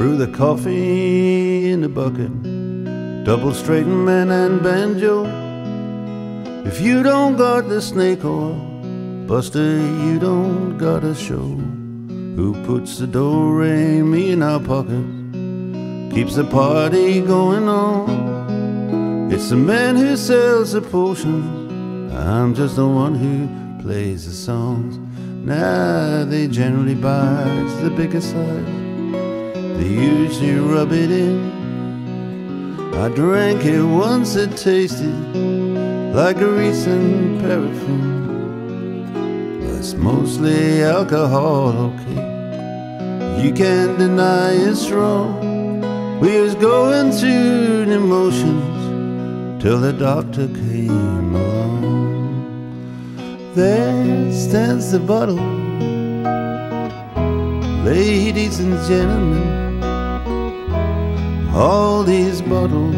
Brew the coffee in the bucket. Double straighten man and banjo. If you don't got the snake oil, Buster, you don't got a show. Who puts the do re mi in our pocket? Keeps the party going on. It's the man who sells the potions. I'm just the one who plays the songs. Now they generally buy the bigger size. They usually rub it in. I drank it once, it tasted like a recent paraffin. It's mostly alcohol, okay. You can't deny it's wrong. We was going through the motions till the doctor came along. There stands the bottle, ladies and gentlemen. All these bottles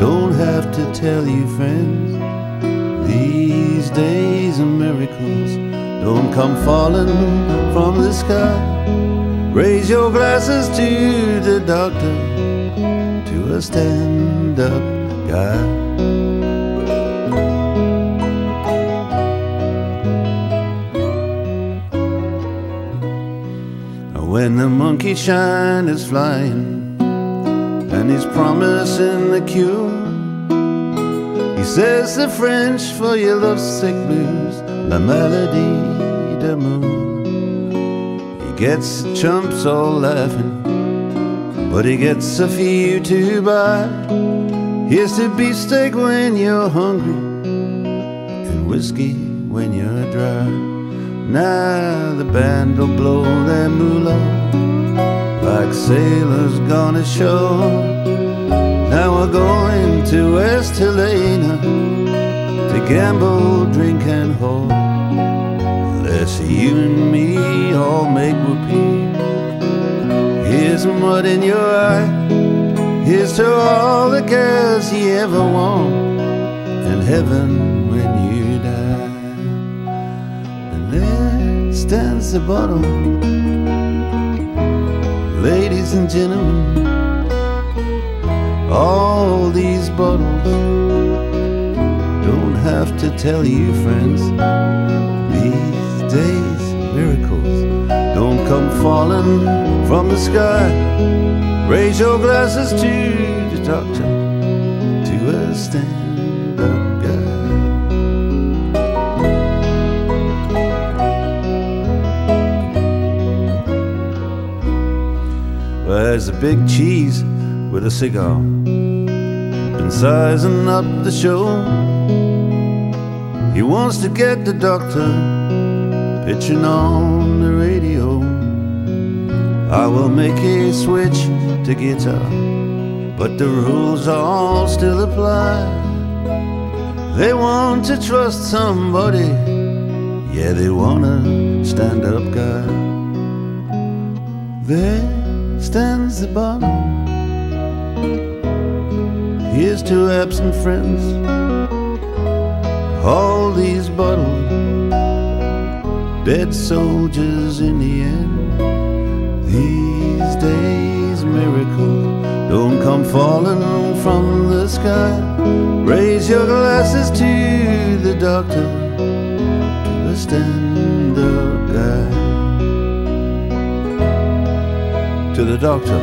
don't have to tell you, friends. These days of miracles don't come falling from the sky. Raise your glasses to the doctor, to a stand up guy. When the monkey shine is flying and he's promising the cure, he says the French for your lovesick blues, la maladie d'amour. He gets the chumps all laughing, but he gets a few to buy. Here's to beefsteak when you're hungry, and whiskey when you're dry. Now the band will blow their moolah like sailors gone ashore. Now we're going to West Helena to gamble, drink, and whore. Let's you and me all make whoopee. Here's mud in your eye. Here's to all the girls you ever want, and heaven when you die. There stands the bottle, ladies and gentlemen. All these bottles don't have to tell you, friends. These days, miracles don't come falling from the sky. Raise your glasses to the doctor, to a stand there's a big cheese with a cigar. Been sizing up the show. He wants to get the doctor pitching on the radio. I will make a switch to guitar, but the rules all still apply. They want to trust somebody, yeah, they want a stand up guy. There stands the bottle. Here's to absent friends. All these bottles, dead soldiers in the end. These days, miracles don't come falling from the sky. Raise your glasses to the doctor, to the stand up guy. The doctor,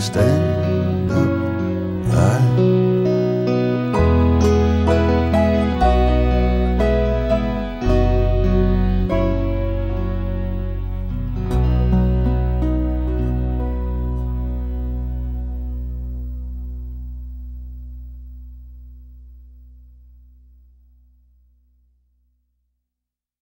stand